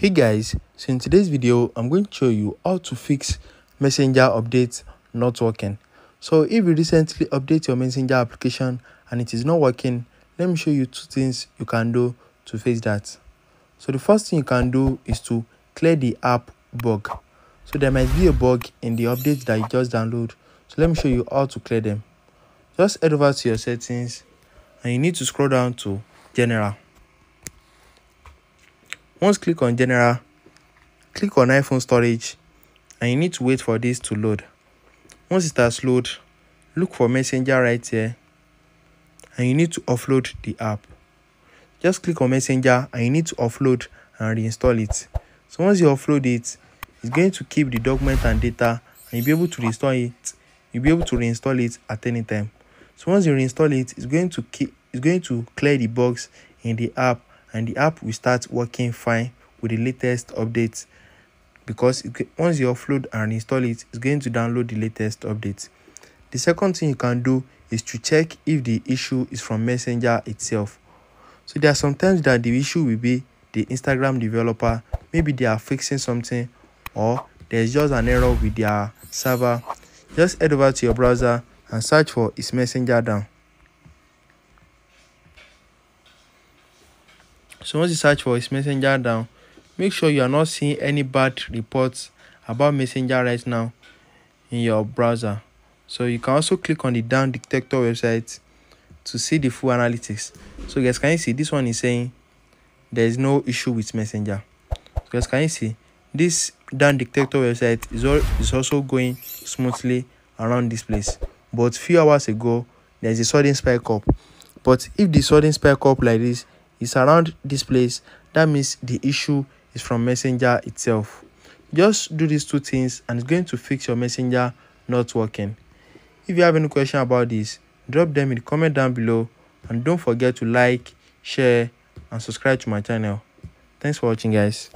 hey guys so in today's video i'm going to show you how to fix messenger update not working. So if you recently update your messenger application and it is not working let me show you two things you can do to fix that. So the first thing you can do is to clear the app bug. So there might be a bug in the update that you just download. So let me show you how to clear them. Just head over to your settings and you need to scroll down to general once click on general click on iphone storage and you need to wait for this to load. Once it starts load look for messenger right here and you need to offload the app. Just click on messenger and you need to offload and reinstall it. So once you offload it it's going to keep the document and data and you'll be able to restore it you'll be able to reinstall it at any time. So once you reinstall it it's going to keep it's going to clear the bugs in the app and the app will start working fine with the latest updates because it, once you upload and install it it's going to download the latest updates. The second thing you can do is to check if the issue is from messenger itself. So there are sometimes that the issue will be the instagram developer maybe they are fixing something or there's just an error with their server. Just head over to your browser and search for is messenger down so once you search for his messenger down make sure you are not seeing any bad reports about messenger right now in your browser. So you can also click on the down detector website to see the full analytics. So guys can you see? This one is saying there is no issue with messenger. So guys can you see? This down detector website is, all, is also going smoothly around this place. But few hours ago there's a sudden spike up. But if the sudden spike up like this is around this place. That means the issue is from messenger itself. Just do these two things and it's going to fix your messenger not working. If you have any question about this drop them in the comment down below and don't forget to like share and subscribe to my channel. Thanks for watching guys